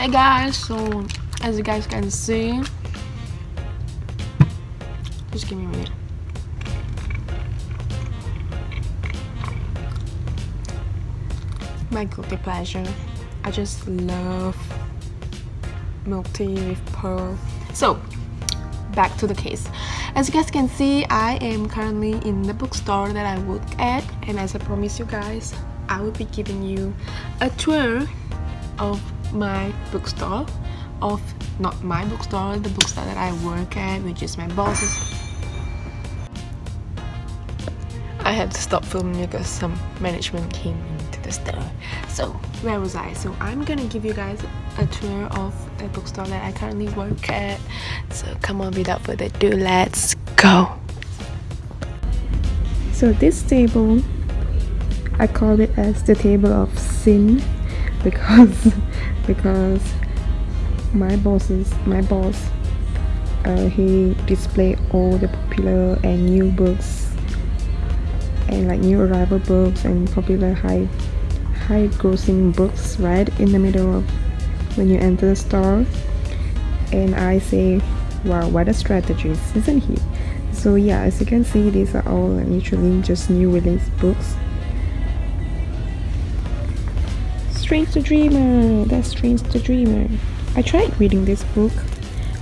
Hey guys, so as you guys can see, just give me a minute. My guilty pleasure. I just love milk tea with pearl. So, back to the case. As you guys can see, I am currently in the bookstore that I work at, and as I promised you guys, I will be giving you a tour of my bookstore, of not my bookstore, the bookstore that I work at, which is my boss's. I had to stop filming because some management came into the store. So, where was I? So, I'm gonna give you guys a tour of the bookstore that I currently work at. So, come on, without further ado, let's go. So, this table, I call it as the table of sin because because my bosses my boss uh, he display all the popular and new books and like new arrival books and popular high high grossing books right in the middle of when you enter the store. And I say wow what a strategist isn't he? So yeah as you can see these are all literally just new release books Strange the Dreamer. That's Strange the Dreamer. I tried reading this book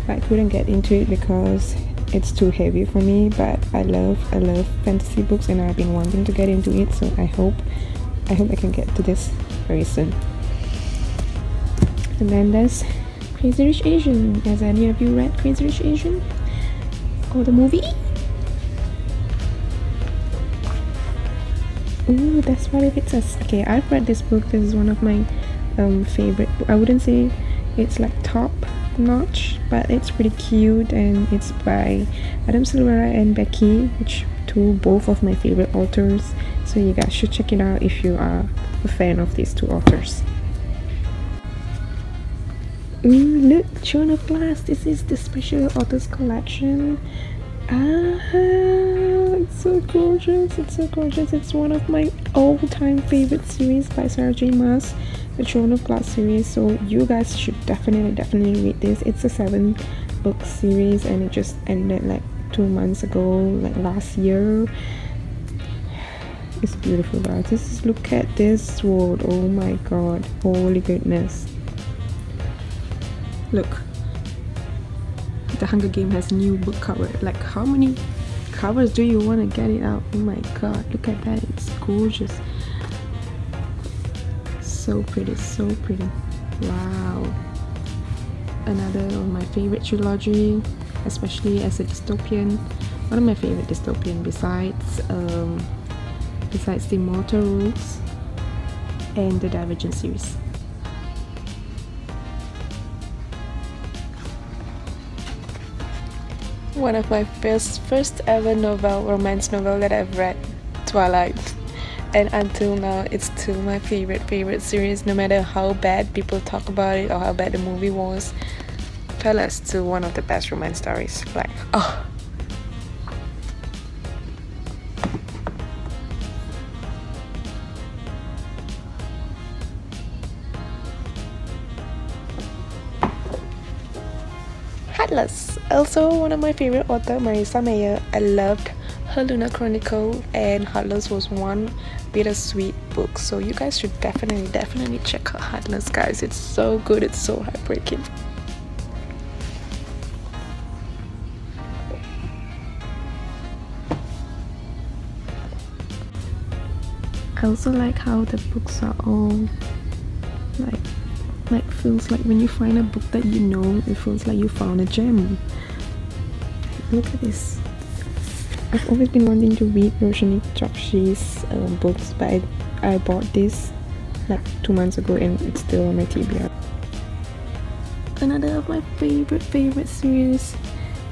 but I couldn't get into it because it's too heavy for me but I love I love fantasy books and I've been wanting to get into it so I hope I hope I can get to this very soon. And then there's Crazy Rich Asian. Has any of you read Crazy Rich Asian? Or the movie Ooh, that's what it says. Okay, I've read this book. This is one of my um, favorite. I wouldn't say it's like top notch but it's pretty cute and it's by Adam Silvera and Becky which two both of my favorite authors so you guys should check it out if you are a fan of these two authors Ooh, look, Throne of Glass. This is the special authors collection. Ah, it's so gorgeous. It's so gorgeous. It's one of my all-time favorite series by Sarah J. Maas the Throne of Glass series. So you guys should definitely definitely read this. It's a seven book series and it just ended like two months ago like last year. It's beautiful guys. Just look at this sword oh my god. Holy goodness. Look Hunger Game has new book cover. Like how many covers do you want to get it out? Oh my god look at that it's gorgeous. So pretty so pretty. Wow. Another of my favorite trilogy especially as a dystopian one of my favorite dystopian besides um, besides the Immortal Rules and the Divergent series one of my first first ever novel romance novel that I've read Twilight. And until now it's still my favorite favorite series no matter how bad people talk about it or how bad the movie was. Twilight still one of the best romance stories like oh. Heartless, also one of my favorite author Marissa Meyer. I loved her Lunar Chronicle and Heartless was one bittersweet book. So you guys should definitely, definitely check out Heartless, guys. It's so good. It's so heartbreaking. I also like how the books are all like like feels like when you find a book that you know it feels like you found a gem look at this I've always been wanting to read Roshani Chokshi's um, books, but I, I bought this like two months ago and it's still on my TBR. Another of my favorite favorite series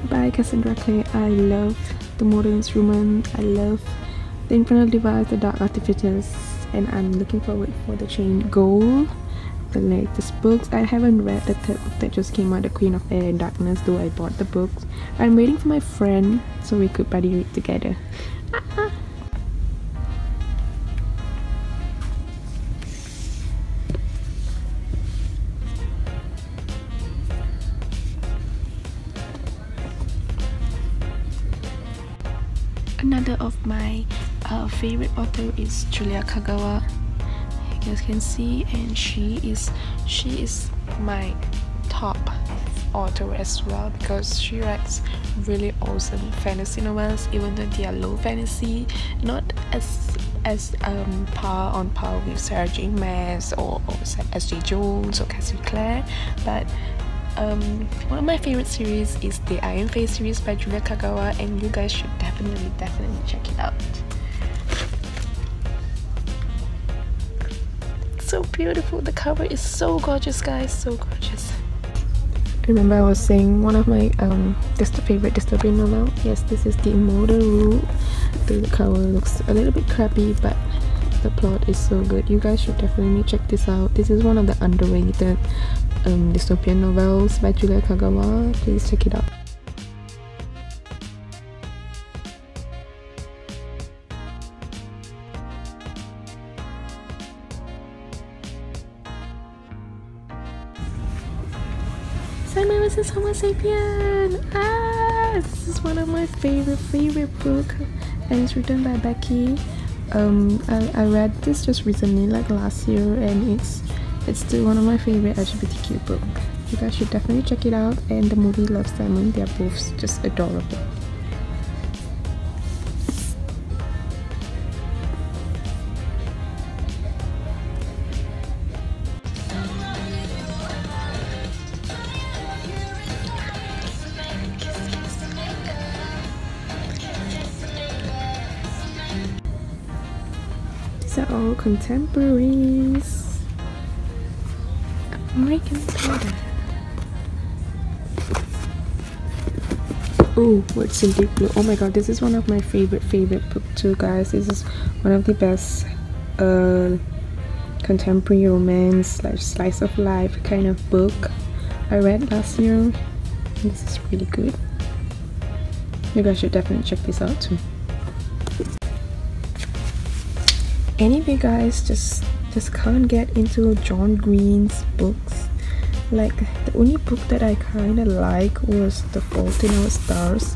by Cassandra Clare. I love The Mortal Instrument. I love The Infernal Device, The Dark Artificers, and I'm looking forward for the Chain Gold the latest books. I haven't read the third book that just came out, The Queen of Air and Darkness, though I bought the books. I'm waiting for my friend so we could buddy read together. Another of my uh, favorite author is Julia Kagawa you guys can see and she is she is my top author as well because she writes really awesome fantasy novels even though they are low fantasy not as as um par on par with Sarah J Maas or, or S.J. Jones or Cassie Clare but um, one of my favorite series is the Iron Fey series by Julia Kagawa and you guys should definitely definitely check it out so beautiful. The cover is so gorgeous guys. So gorgeous. Remember I was saying one of my um just favorite dystopian novel. Yes this is the Immortal Rule the cover looks a little bit crappy but the plot is so good. You guys should definitely check this out. This is one of the underrated um, dystopian novels by Julia Kagawa. Please check it out Homo sapien! Ah! This is one of my favorite, favorite book and it's written by Becky. Um, I, I read this just recently, like last year, and it's it's still one of my favorite LGBTQ book. You guys should definitely check it out. And the movie Love Simon, they're both just adorable. All contemporaries. American. Oh, what's in deep blue? Oh my god, this is one of my favorite favorite book too, guys. This is one of the best uh, contemporary romance, like slice of life kind of book I read last year. This is really good. You guys should definitely check this out too. Any of you guys just just can't get into John Green's books. Like the only book that I kind of like was The Fault in Our Stars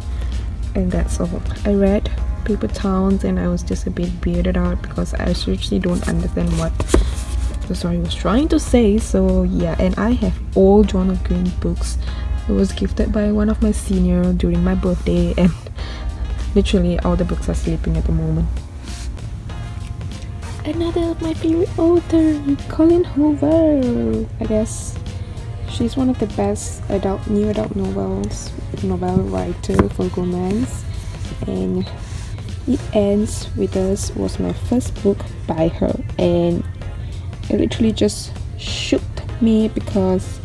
and that's all. I read Paper Towns and I was just a bit weirded out because I seriously don't understand what the story was trying to say so yeah and I have all John Green books. It was gifted by one of my senior during my birthday and literally all the books are sleeping at the moment another of my favorite author, Colleen Hoover. I guess she's one of the best adult new adult novels novel writer for romance. And it ends with us was my first book by her. And it literally just shook me because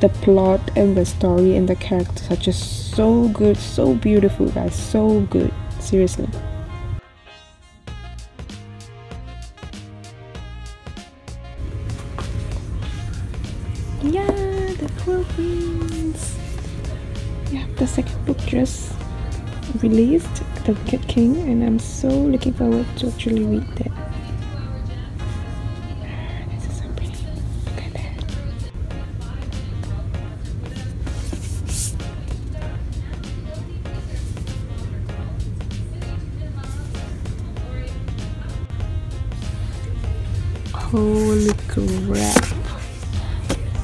the plot and the story and the characters are just so good so beautiful guys. So good. Seriously yeah the Cruel Prince yeah the second book just released the Wicked King and I'm so looking forward to actually read that. This is so pretty. Look at that. Holy crap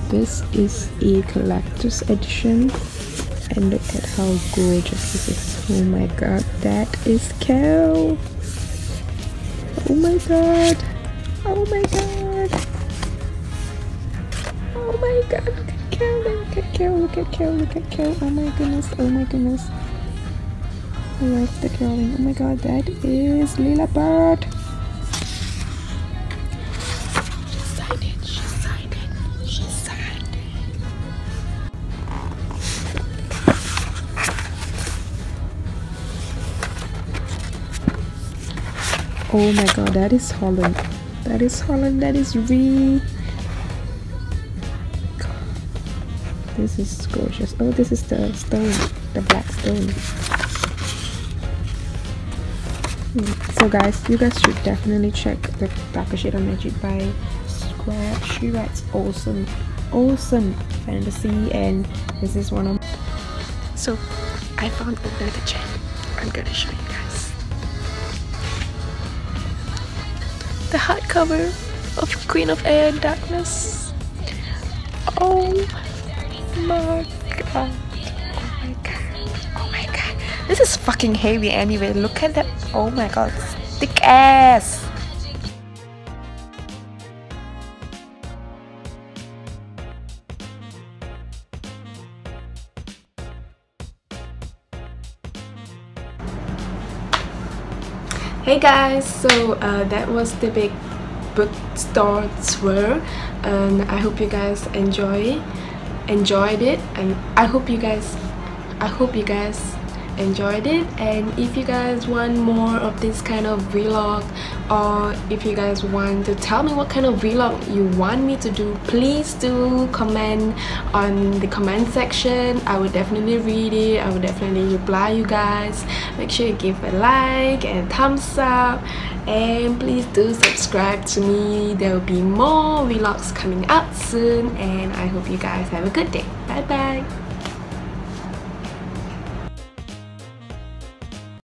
this is a collector's edition. And look at how gorgeous this is. Oh my god that is Kell. Oh my god. Oh my god. Oh my god look at Kell look at Kell look at Kell look at Kell. Oh my goodness oh my goodness. I love the Kelvin oh my god that is Lila Bard oh my god that is holland. That is holland that is Rhy this is gorgeous. Oh this is the stone the black stone. So guys you guys should definitely check the darker shade of magic by Schwab. She writes awesome awesome fantasy and this is one of so i found another gem. I'm gonna show you guys the hardcover of Queen of Air and Darkness. Oh my god. Oh my god. Oh my god. This is fucking heavy anyway. Look at that. Oh my god. Thick ass. Hey guys so uh, that was the big bookstore tour and I hope you guys enjoy enjoyed it and I hope you guys I hope you guys enjoyed it. And if you guys want more of this kind of vlog or if you guys want to tell me what kind of vlog you want me to do please do comment on the comment section. I will definitely read it. I will definitely reply you guys. Make sure you give a like and thumbs up. And please do subscribe to me. There will be more vlogs coming out soon. And i hope you guys have a good day. Bye bye